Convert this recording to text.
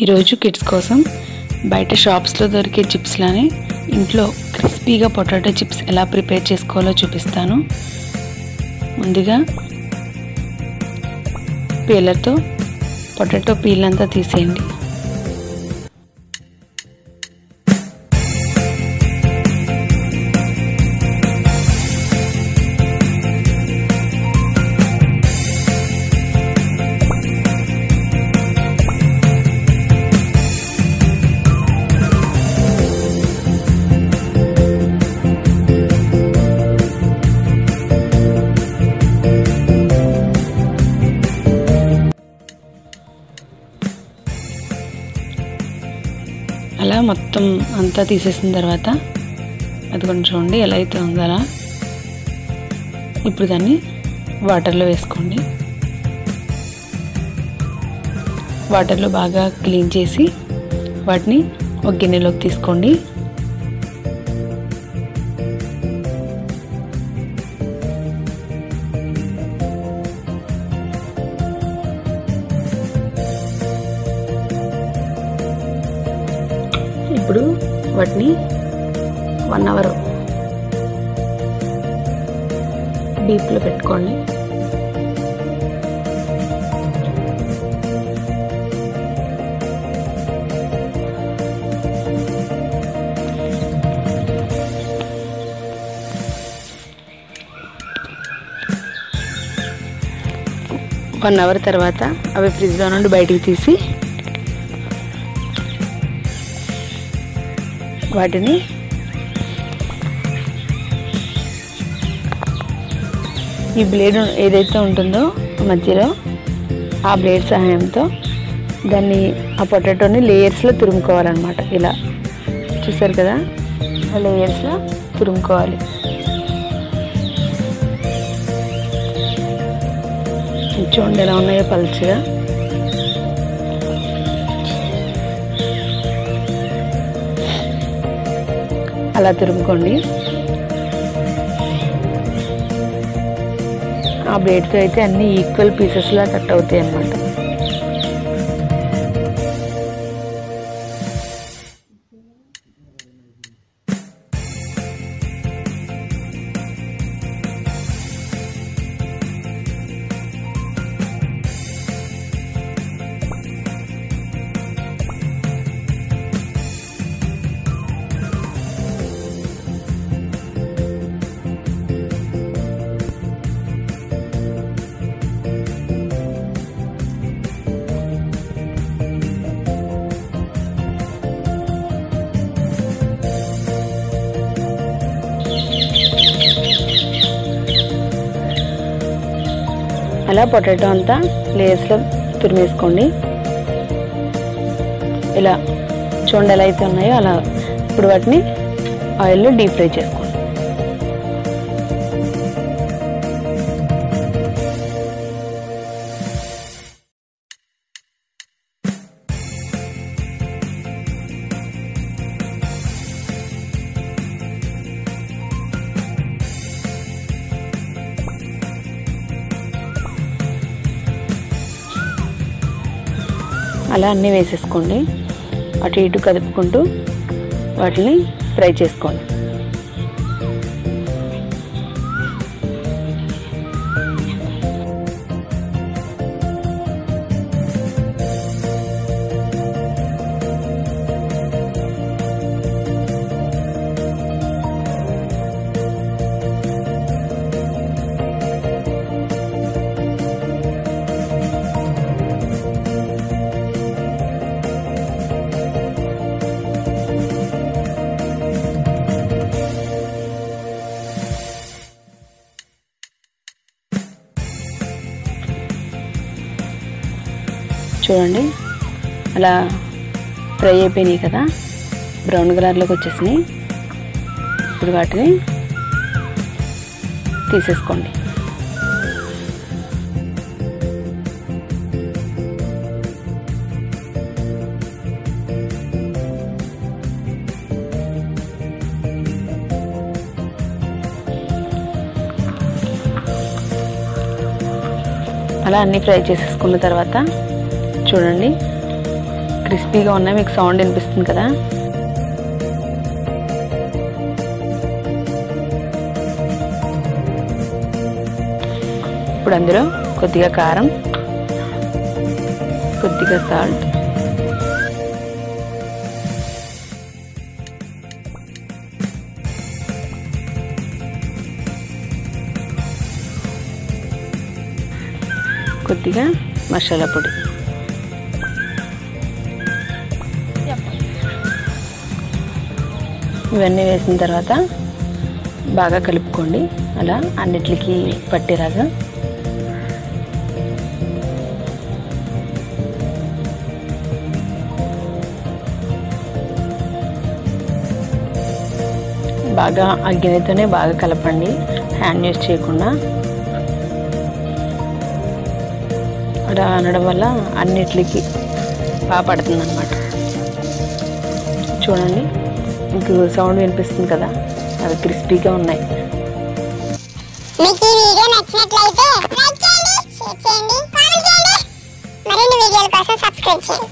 ఈరోజు కిడ్స్ కోసం బయట షాప్స్లో దొరికే చిప్స్లానే ఇంట్లో క్రిస్పీగా పొటాటో చిప్స్ ఎలా ప్రిపేర్ చేసుకోవాలో చూపిస్తాను. ముందుగా పీలర్తో పొటాటో పీల్ అంతా తీసేయండి. అలా మొత్తం అంతా తీసేసిన తర్వాత అది కొంచెం చూడండి ఎలా అయితే ఉందో అలా. ఇప్పుడు దాన్ని వాటర్లో వేసుకోండి. వాటర్లో బాగా క్లీన్ చేసి వాటిని ఒక గిన్నెలోకి తీసుకోండి. ఇప్పుడు వాటిని వన్ అవర్ డీప్లో పెట్టుకోండి. వన్ అవర్ తర్వాత అవి ఫ్రిడ్జ్లో నుండి బయటికి తీసి వాటిని ఈ బ్లేడ్ ఏదైతే ఉంటుందో మధ్యలో ఆ బ్లేడ్ సహాయంతో దాన్ని ఆ పొటాటోని లేయర్స్లో తురుముకోవాలన్నమాట. ఇలా చూసారు కదా? ఆ లేయర్స్లో తురుముకోవాలి. చూడండి ఎలా ఉన్నాయో పలుచగా. అలా తురుముకోండి ఆ బ్లేడ్తో అయితే అన్ని ఈక్వల్ పీసెస్లా కట్ అవుతాయి అన్నమాట అలా పొటాటో అంతా లేయర్స్లో తురిమేసుకోండి. ఇలా చూడండి ఎలా అయితే ఉన్నాయో అలా ఇప్పుడు వాటిని ఆయిల్లో డీప్ ఫ్రై చేసుకోండి అలా అన్నీ వేసేసుకోండి. అటు ఇటు కదుపుకుంటూ వాటిని ఫ్రై చేసుకోండి. చూడండి. అలా ఫ్రై అయిపోయినాయి కదా. బ్రౌన్ కలర్లోకి వచ్చేసినాయి. ఇప్పుడు వాటిని తీసేసుకోండి. అలా అన్నీ ఫ్రై చేసేసుకున్న తర్వాత చూడండి. క్రిస్పీగా ఉన్నాయి మీకు సౌండ్ వినిపిస్తుంది కదా. ఇప్పుడు అందులో కొద్దిగా కారం కొద్దిగా సాల్ట్ కొద్దిగా మసాలా పొడి. ఇవన్నీ వేసిన తర్వాత బాగా కలుపుకోండి. అలా అన్నిటికీ పట్టేలాగా. బాగా ఆ గిన్నెతోనే బాగా కలపండి. హ్యాండ్ యూస్ చేయకుండా. అలా అనడం వల్ల అన్నిటికి బాగా పడుతుంది అనమాట చూడండి. మీకు సౌండ్ వినిపిస్తుంది కదా? అవి క్రిస్పీగా ఉన్నాయి. మీకు ఈ వీడియో నచ్చినట్లయితే లైక్ చేయండి షేర్ చేయండి కామెంట్ చేయండి. మరిన్ని వీడియోల కోసం సబ్స్క్రైబ్ చేయండి.